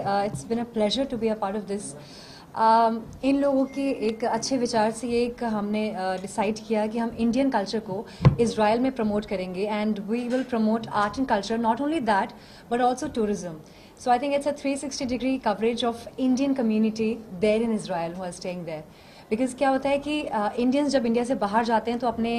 It's been a pleasure to be a part of. Um, इन लोगों के एक अच्छे विचार से एक हमने डिसाइड uh, किया कि हम इंडियन कल्चर को इसराइल में प्रमोट करेंगे and we will promote art and culture not only that but also tourism so I think it's a 360 degree coverage of Indian community there in Israel who are staying there because क्या होता है कि Indians uh, जब India से बाहर जाते हैं तो अपने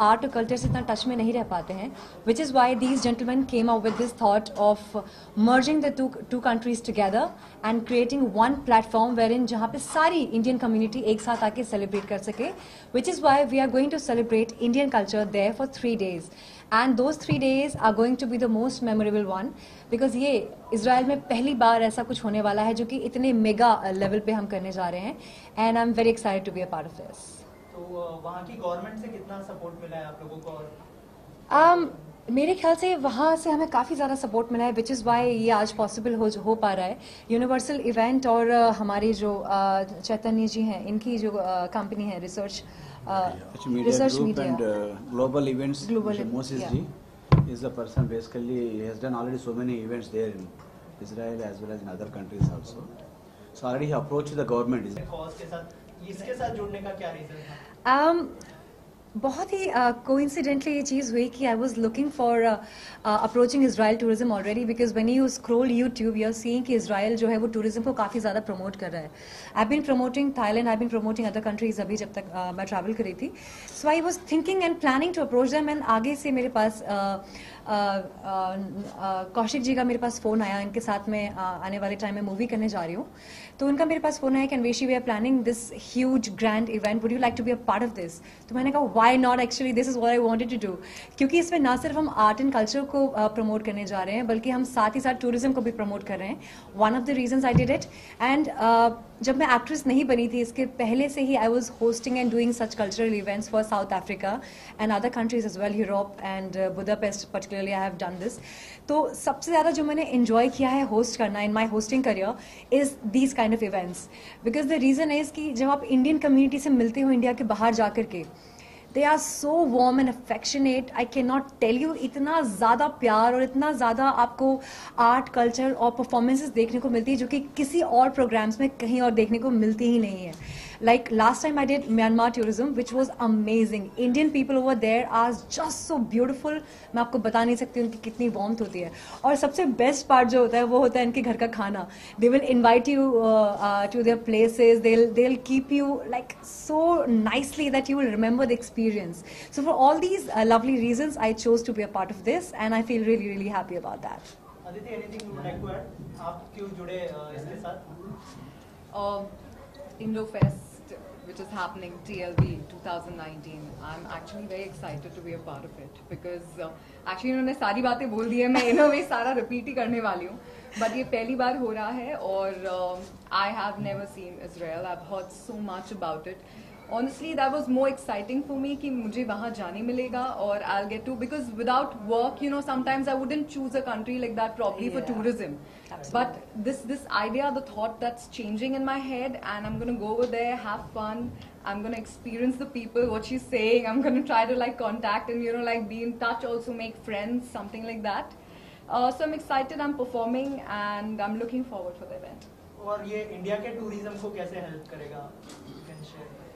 आर्ट और कल्चर से इतना टच में नहीं रह पाते हैं which is why these gentleman came out with this thought of merging the two two countries together and creating one platform wherein जहाँ पे सारी इंडियन कम्युनिटी एक साथ आके सेलिब्रेट कर सके which is why we are going to celebrate Indian culture there for three days and those three days are going to be the most memorable one because ये Israel में पहली बार ऐसा कुछ होने वाला है जो कि इतने मेगा लेवल पे हम करने जा रहे हैं. And I am very excited uh तो वहाँ की गवर्नमेंट से कितना सपोर्ट मिला है आप लोगों को और um, मेरे ख्याल से वहाँ से हमें काफ़ी ज़्यादा सपोर्ट मिला है विच इज़ वाई ये आज पॉसिबल हो हो पा रहा है यूनिवर्सल इवेंट और uh, हमारी जो uh, चैतन्य जी हैं इनकी जो कंपनी uh, है research research media global events Global, मोसिस. जी is the person basically he has done already so many events there in Israel as well as in other countries also. So already he approached the government. इसके साथ जुड़ने का क्या reason था? Um, बहुत ही coincidentally ये चीज़ हुई कि I was looking for approaching Israel tourism already because when you scroll YouTube you are seeing कि इसराइल जो है वो टूरिज़्म को काफ़ी ज़्यादा प्रमोट कर रहा है। I been promoting Thailand I been promoting other countries अभी जब तक uh, मैं ट्रैवल करी थी। So I was thinking and planning to approach them and आगे से मेरे पास uh, कौशिक जी का मेरे पास फ़ोन आया इनके साथ में आने वाले टाइम में मूवी करने जा रही हूँ। तो उनका मेरे पास फ़ोन आया कि Anveshi we are planning this huge grand event would you like to be a part of this तो मैंने कहा why not actually this is what I wanted to do क्योंकि इसमें ना सिर्फ़ हम आर्ट एंड कल्चर को प्रमोट करने जा रहे हैं, बल्कि हम साथ ही साथ टूरिज़्म को भी प्रमोट कर रहे हैं। One of the reason I did it and जब मैं एक्ट्रेस नहीं बनी थी, इसके पहले से ही I was hosting and doing such cultural events for South Africa and other countries as well Europe and Budapest particularly I have done this तो सबसे ज़्यादा जो मैंने इन्जॉय किया है होस्ट करना in my hosting career is these kind of events because the reason is कि जब आप इंडियन कम्युनिटी से मिलते हो इंडिया के बाहर जाकर के they are so warm and affectionate I can not tell you इतना ज़्यादा प्यार और इतना ज़्यादा आपको आर्ट कल्चर और परफॉर्मेंसेस देखने को मिलती है जो कि किसी और प्रोग्राम्स में कहीं और देखने को मिलती ही नहीं है। like last time I did Myanmar tourism which was amazing Indian people over there are just so beautiful मैं आपको बता नहीं सकती उनकी कितनी वार्मथ होती है और सबसे बेस्ट पार्ट जो होता है वो होता है इनके घर का खाना they will invite you to their places they they will keep you like so nicely that you will remember the experience so for all these uh, lovely reasons I chose to be a part of this and I feel really really happy about that Aditi anything you would like to add आप क्यों जुड़े अ, इसके साथ um, Indofest, Which is happening TLB 2019. I'm actually very excited to be a part of it because uh, actually इन्होंने सारी बातें बोल दी है मैं इन्हों में सारा रिपीट ही करने वाली हूँ बट ये पहली बार हो रहा है और I have never seen Israel I heard so much about it honestly that was more exciting for me कि मुझे वहाँ जाने मिलेगा और I'll get to because without work you know sometimes I wouldn't choose a country like that probably for Yeah. tourism but this this idea the thought that's changing in my head and I'm gonna go over there have I'm gonna experience the people what she's saying I'm gonna try to like contact and you know like be in touch also make friends something like that uh, so I'm excited I'm performing and I'm looking forward for the event और ये India के tourism को कैसे help करेगा You can share.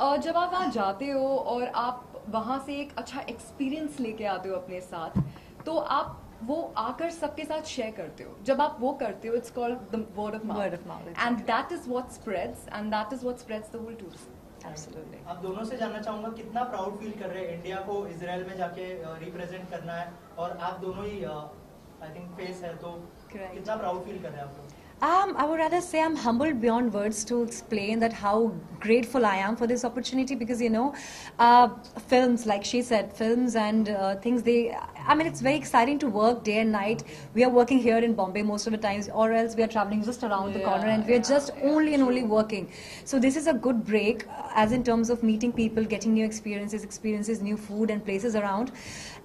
और जब आप वहाँ जाते हो और आप वहाँ से एक अच्छा एक्सपीरियंस लेके आते हो अपने साथ तो आप वो आकर सबके साथ शेयर करते हो। जब आप वो करते हो it's called the word of Word of mouth, and that is what spreads and that is what spreads the whole tourism absolutely. आप दोनों से जानना चाहूँगा कितना प्राउड फील कर रहे हैं इंडिया को इसराइल में जाके रिप्रेजेंट करना है? और आप दोनों ही आई थिंक फेस है तो Correct. कितना प्राउड फील कर रहे हैं आप लोग Um, I would rather say I'm humbled beyond words to explain that how grateful I am for this opportunity because you know, uh, films like she said, films and uh, things. They, I mean, it's very exciting to work day and night. We are working here in Bombay most of the times, or else we are traveling just around the corner, and we are just only and only working. So this is a good break, uh, as in terms of meeting people, getting new experiences, experiences, new food and places around,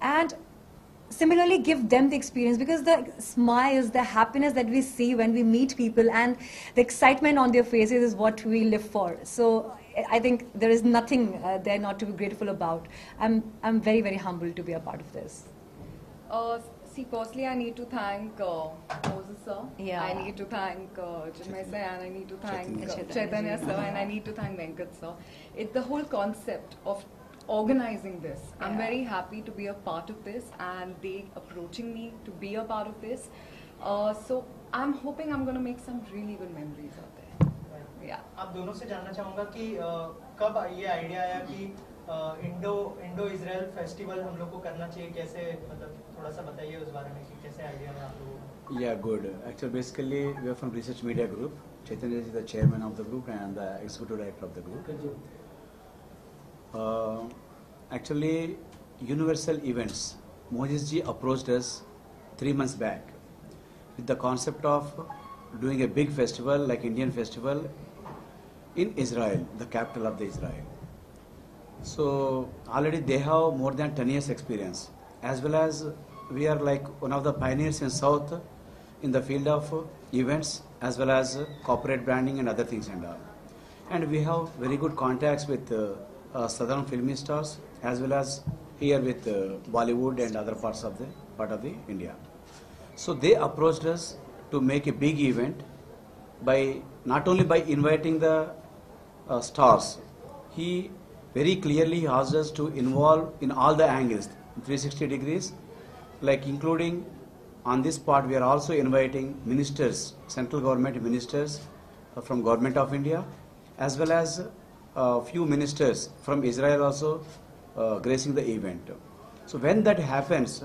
and similarly give them the experience because the smiles the happiness that we see when we meet people and the excitement on their faces is what we live for so i think there is nothing uh, there not to be grateful about i'm i'm very very humbled to be a part of this Uh, See, firstly, I need to thank uh, Moses sir. Yeah. I need to thank uh, Chinmay sir, and I need to thank Chaitanya. uh, Chaitanya Chaitanya sir, and I need to thank Venkat sir. It's the whole concept of organizing this. I'm Yeah. very happy to be a part of this, and they approaching me to be a part of this. Uh, so I'm hoping I'm going to make some really good memories out there. Yeah. आप दोनों से जानना चाहूंगा कि अ, कब ये idea आया कि uh, Indo Indo Israel festival हम लोग को करना चाहिए कैसे मतलब थोड़ा सा बताइए उस बारे में कि कैसे आइडिया है आप लोगों को Yeah, good. Actually, basically, we are from Research Media Group. Chaitanya is the chairman of the group and the executive director of the group. Uh, actually, Universal Events, Moses ji approached us three months back with the concept of doing a big festival like Indian festival in Israel, the capital of the Israel. So already they have more than 10 years experience as well as we are like one of the pioneers in South in the field of events as well as corporate branding and other things and all. And we have very good contacts with uh, southern film stars as well as here with uh, Bollywood and other parts of the part of the India. So they approached us to make a big event by not only by inviting the uh, stars, he very clearly asked us to involve in all the angles, 360 degrees, like including on this part we are also inviting ministers, central government ministers uh, from government of India, as well as a few ministers from Israel also uh, gracing the event. So when that happens,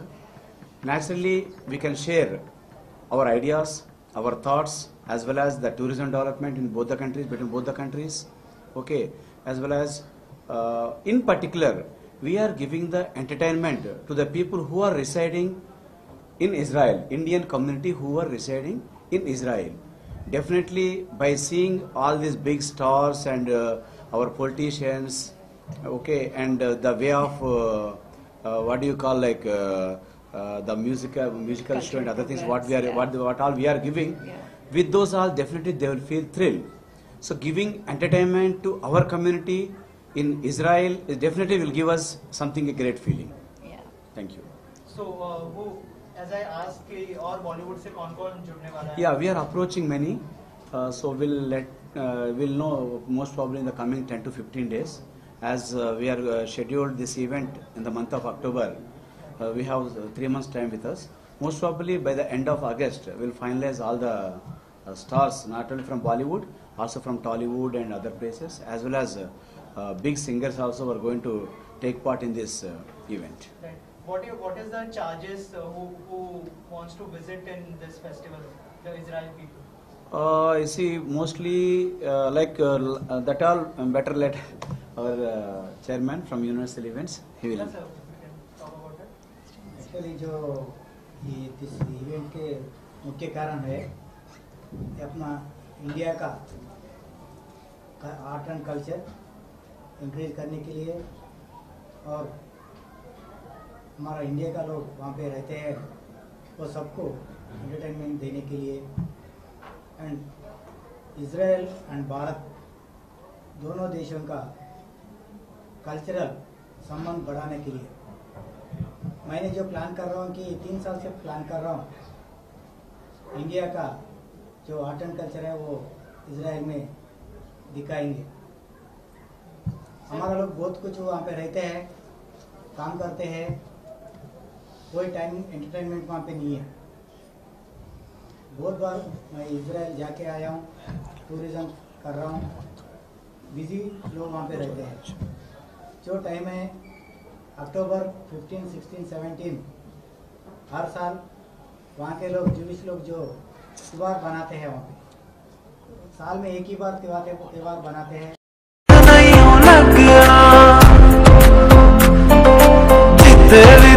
naturally we can share our ideas, our thoughts, as well as the tourism development in both the countries, between both the countries, okay, as well as uh, in particular, we are giving the entertainment to the people who are residing in Israel, Indian community who are residing in Israel. Definitely, by seeing all these big stars and uh, our politicians, okay, and uh, the way of uh, uh, what do you call like uh, uh, the musical musical show and other things, what we are, Yeah. what what all we are giving, Yeah. with those all definitely they will feel thrilled. So giving entertainment to our community in Israel is definitely will give us something a great feeling. Yeah. Thank you. सो वो as I ask कि और बॉलीवुड से कौन कौन जुड़ने वाला है Yeah, we are approaching many, uh, so we'll let uh, we'll know most probably in the coming 10 to 15 days, as uh, we are uh, scheduled this event in the month of October. Uh, we have uh, three months time with us. Most probably by the end of August, we'll finalize all the uh, stars, not only from Bollywood, also from Tollywood and other places, as well as uh, uh, big singers also are going to take part in this uh, event. Right. What you, what is the charges uh, who who wants to visit in this festival? The Israel people. Uh, you see, mostly uh, like uh, uh, that all um, better let our uh, chairman from Universal Events. He will. Actually जो ये इस event के मुख्य कारण है ये अपना India का आर्ट एंड कल्चर इंक्रीज करने के लिए और हमारा इंडिया का लोग वहाँ पे रहते हैं वो सबको एंटरटेनमेंट देने के लिए एंड इसराइल एंड भारत दोनों देशों का कल्चरल संबंध बढ़ाने के लिए। मैंने जो प्लान कर रहा हूँ कि तीन साल से प्लान कर रहा हूँ। इंडिया का जो आर्ट एंड कल्चर है वो इसराइल में दिखाएँगे। हमारा लोग बहुत कुछ वहाँ पे रहते हैं, काम करते हैं। कोई टाइम एंटरटेनमेंट वहाँ पे नहीं है। बहुत बार मैं इसराइल जाके आया हूँ टूरिज़म कर रहा हूँ। बिज़ी लोग वहाँ पे रहते हैं। जो टाइम है अक्टूबर 15, 16, 17 हर साल वहाँ के लोग जूस लोग जो त्यौहार बनाते हैं वहाँ पे। साल में एक ही बार त्यौहार त्यौहार बनाते हैं। तेरी